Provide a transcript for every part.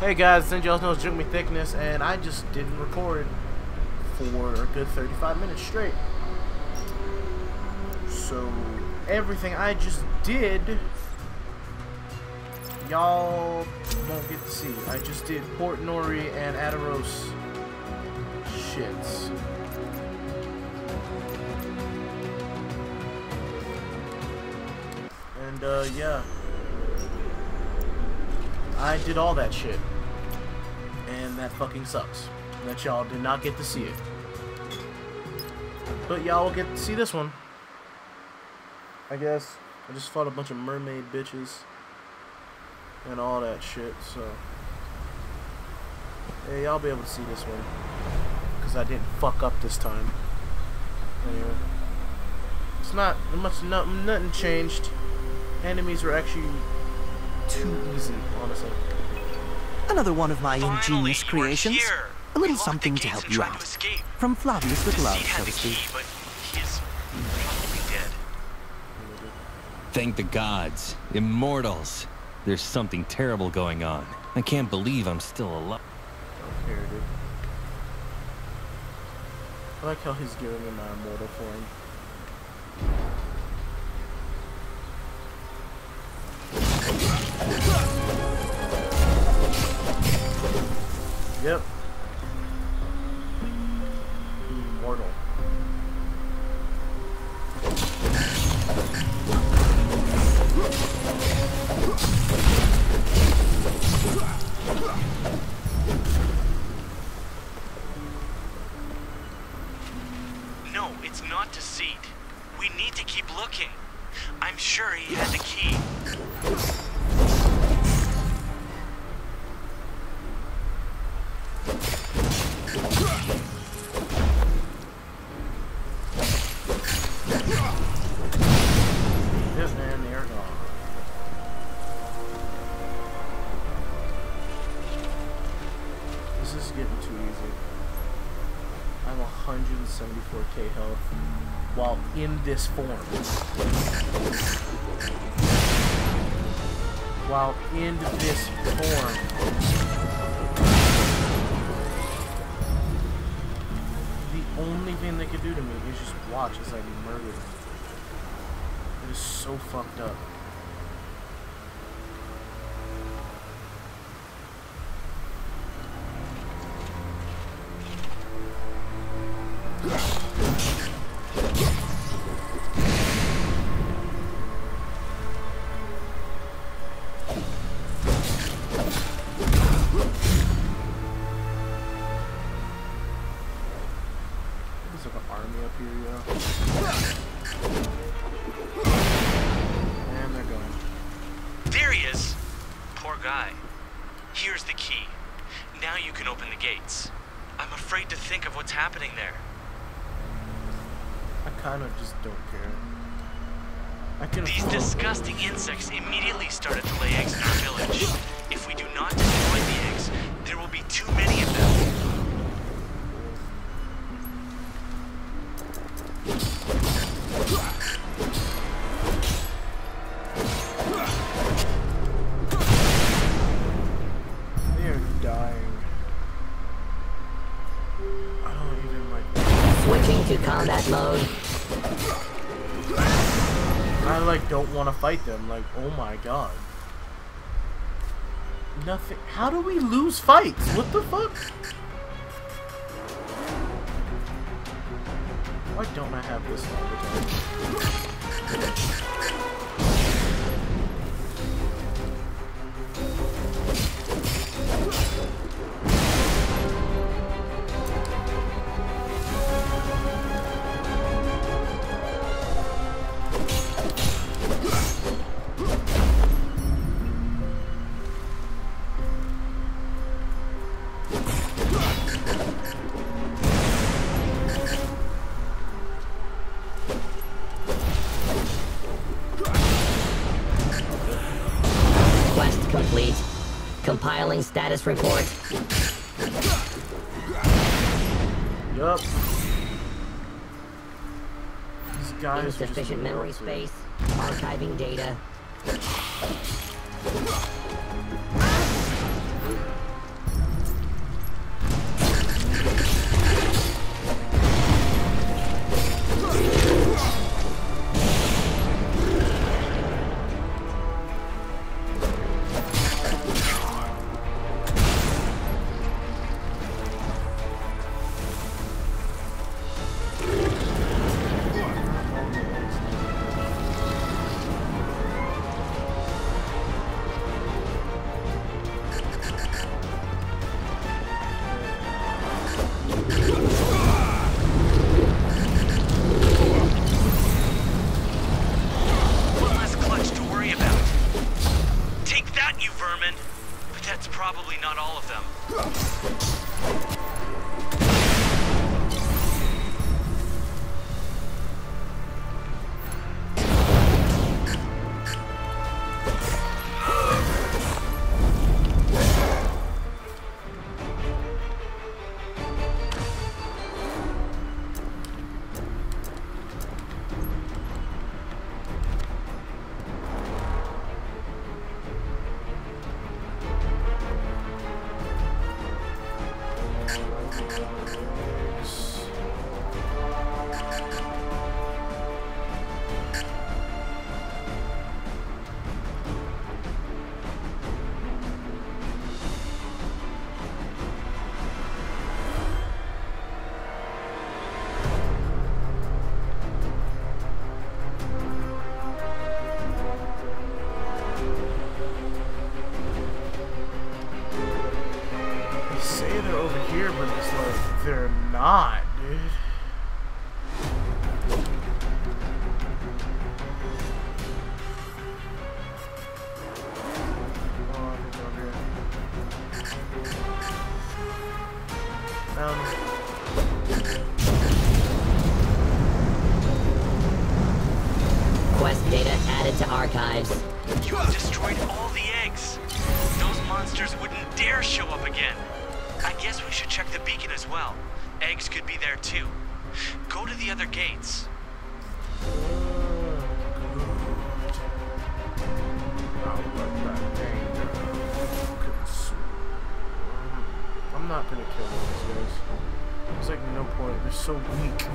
Hey guys, St. Joe's knows Drink Me Thickness, and I just didn't record for a good 35 minutes straight. So, everything I just did, y'all won't get to see. I just did Portnoy and Adaros shits. And, uh, yeah. I did all that shit. And that fucking sucks. That y'all did not get to see it. But y'all will get to see this one. I guess. I just fought a bunch of mermaid bitches. And all that shit, so. Yeah, y'all be able to see this one. Because I didn't fuck up this time. Anyway. It's not much, nothing, nothing changed. Enemies were actually too easy, honestly. Another one of my Finally, ingenious you creations. here. A little something to help you out. From Flavius with love, seed had so to speak. but he's probably dead. Thank the gods. Immortals. There's something terrible going on. I can't believe I'm still alive. Don't care, dude. I like how he's giving me my immortal form. Yep. This form. While in this form. The only thing they could do to me is just watch as I get murdered. It is so fucked up. Happening there. I kind of just don't care. These disgusting insects immediately started to lay eggs in our village. If we do not destroy the eggs, there will be too many of Like, oh my god. Nothing. How do we lose fights? What the fuck? Why don't I have this? Status report. Yup. These guys Insufficient memory space. Archiving data.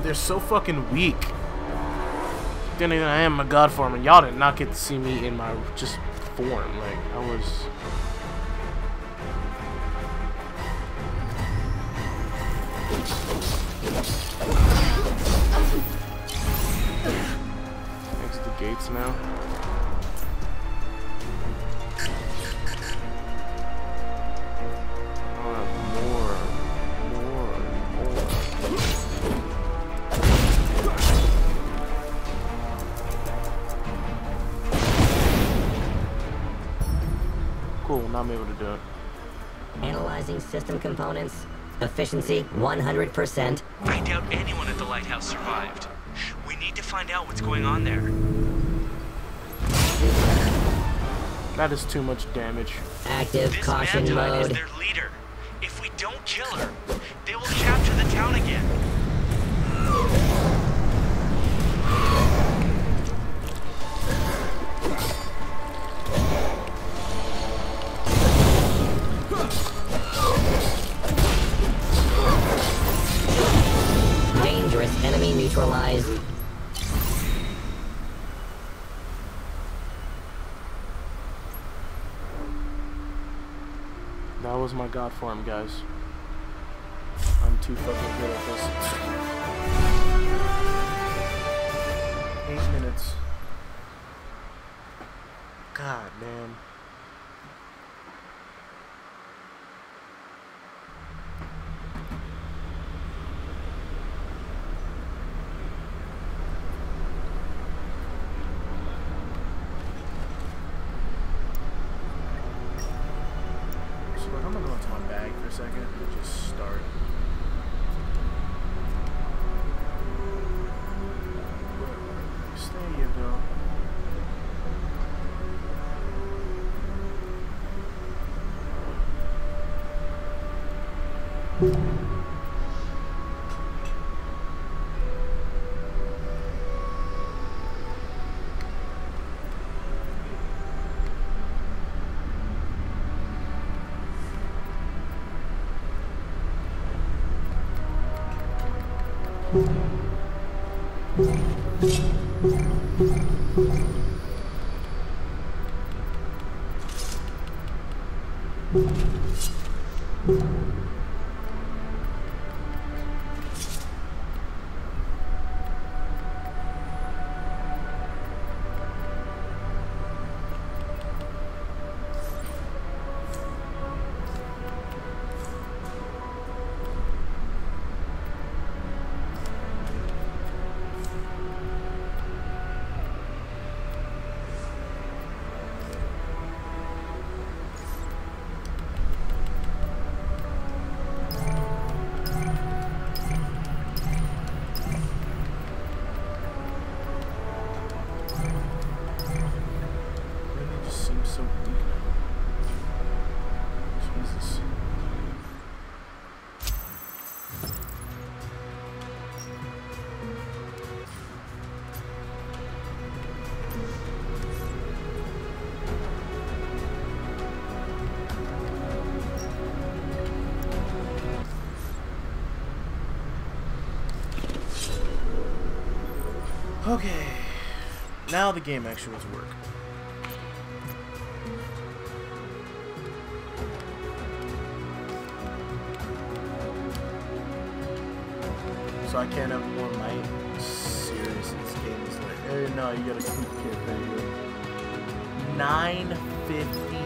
They're so fucking weak. Then again, I am a god form, and y'all did not get to see me in my just form. Like I was. Exit the gates now. I'm able to do it. Analyzing system components. Efficiency 100%. I doubt anyone at the lighthouse survived. We need to find out what's going on there. That is too much damage. Active This caution Mantine is their leader. If we don't kill her, they will capture the town again. My god form, guys. I'm too fucking good at this. Eight minutes. God, man. second, and just start. Stay here, though. Okay. Now the game actually was work. So I can't have more might. Serious, this game is like, hey, no, you gotta keep kid, baby. 950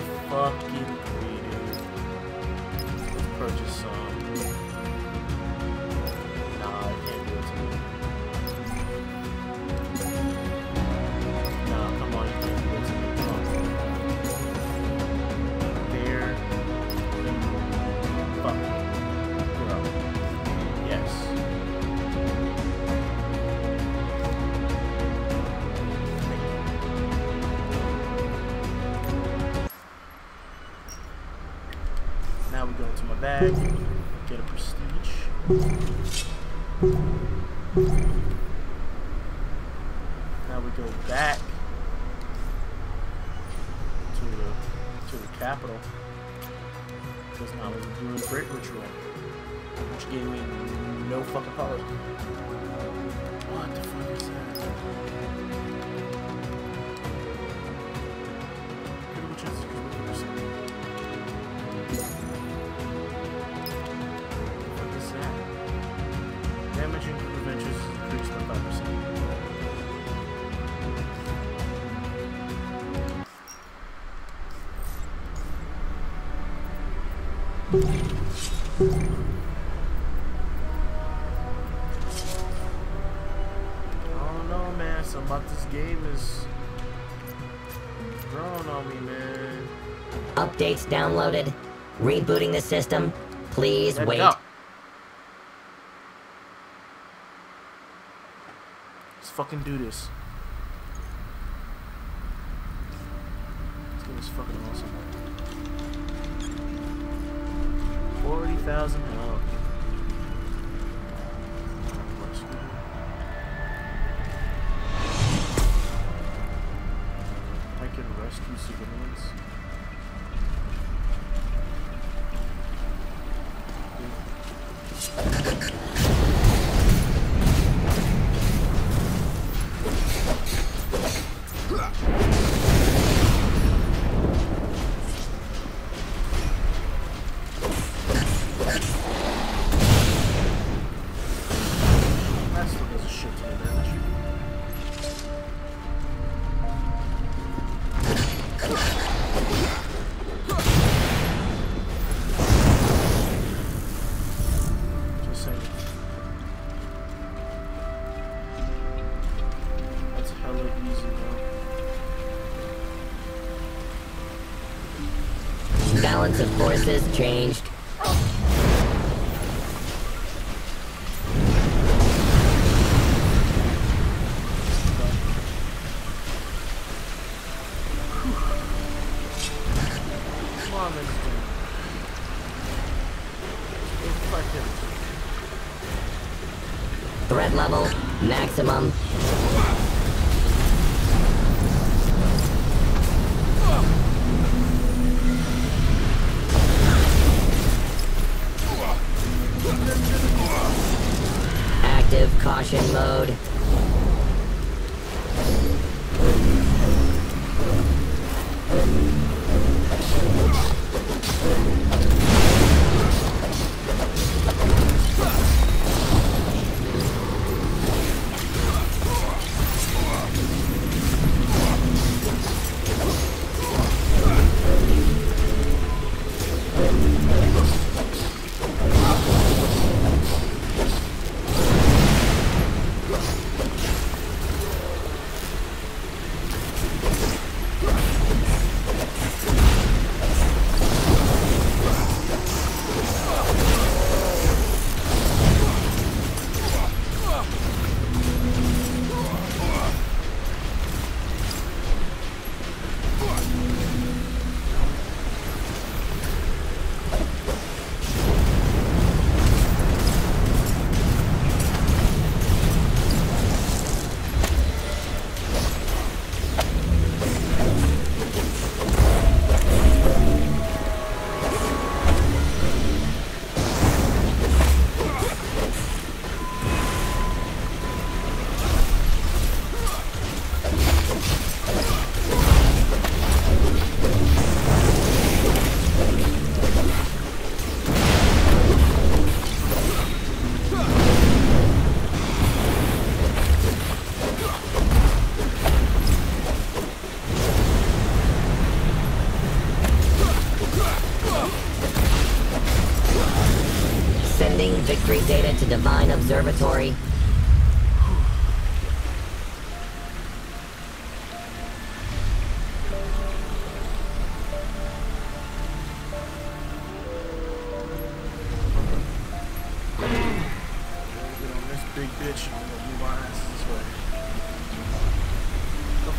Don't know, man. Something about this game is growing on me, man. Updates downloaded. Rebooting the system. Please Let wait. Let's fucking do this. This game is fucking awesome. $40,000. Let's fight him. Threat level maximum. Caution mode.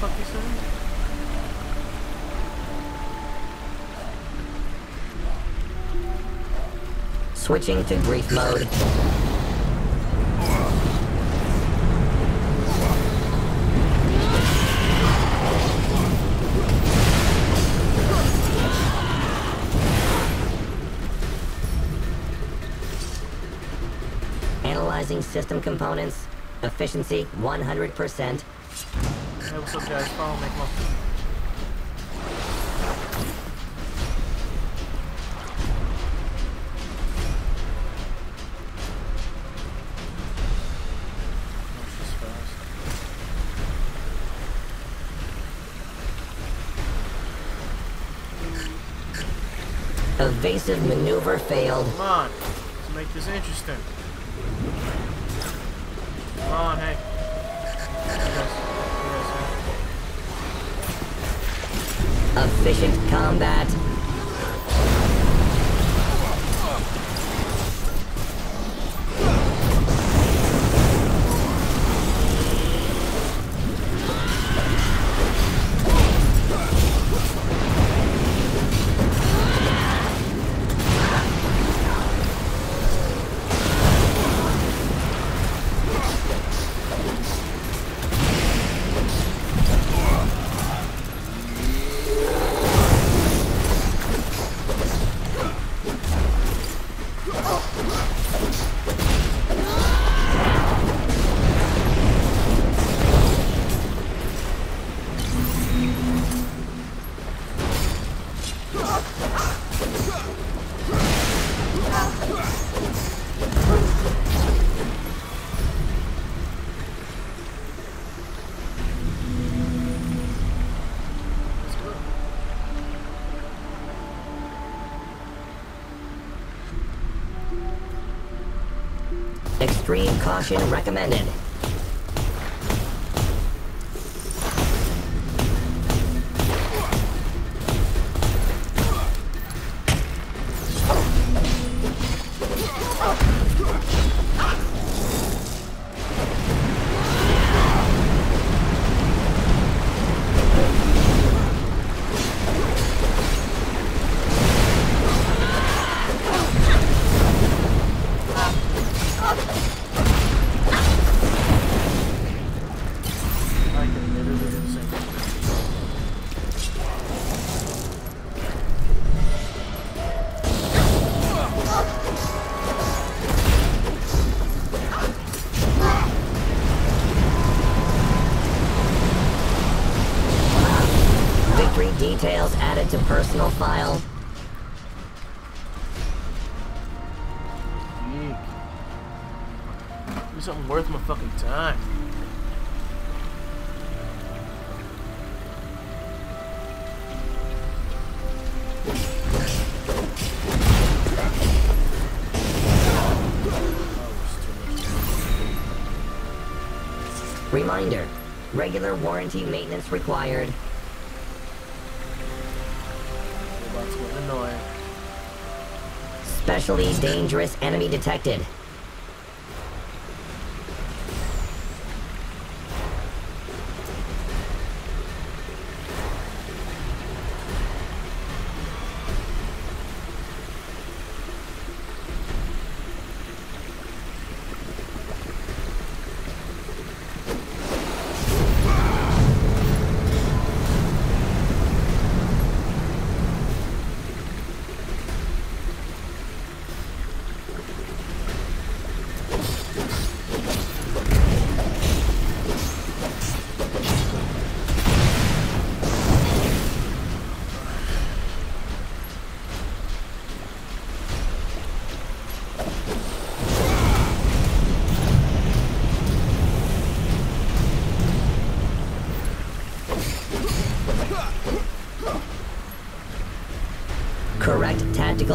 57? Switching to grief mode. Analyzing system components. Efficiency 100%. Up, guys? Me. Come on. Oh. Evasive maneuver failed. Come on. Let's make this interesting. Come on, hey. Efficient combat. Caution recommended. Reminder. Regular warranty maintenance required. Robots getting annoying. Specially dangerous enemy detected.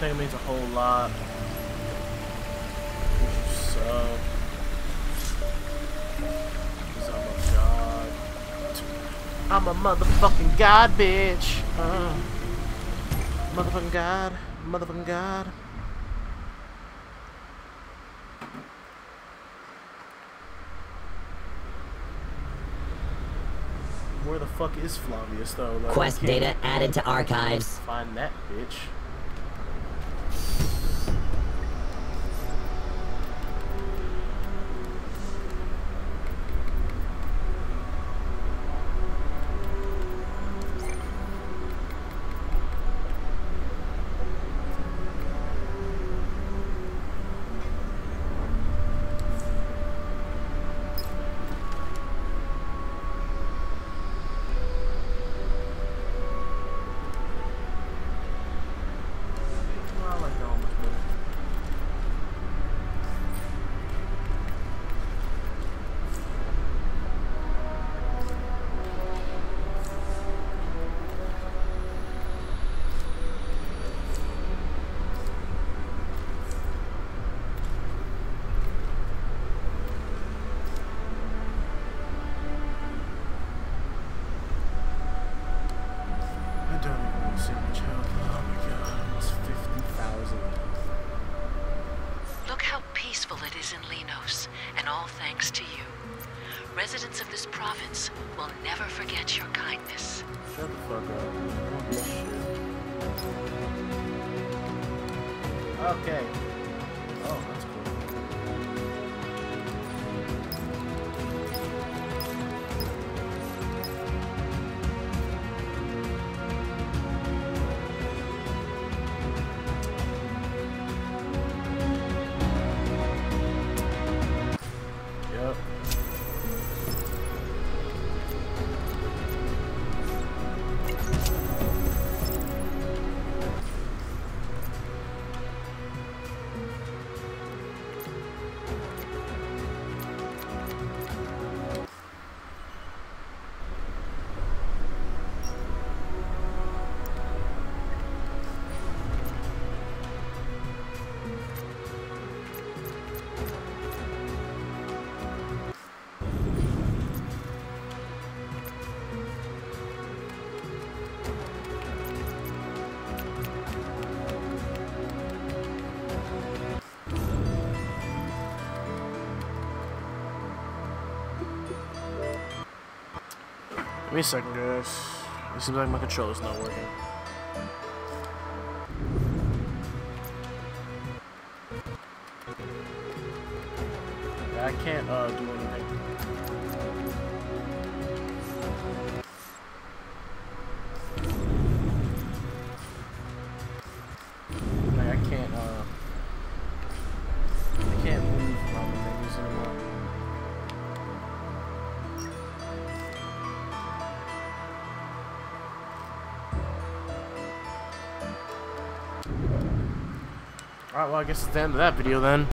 think it means a whole lot. So, I'm a god. I'm a motherfucking god, bitch. Uh, motherfucking god. Motherfucking god. Where the fuck is Flavius though? Like, Quest data added to archives. Find that bitch. Okay. Give me a second, guys. It seems like my controller's not working. I can't uh, do anything. Well I guess it's the end of that video then.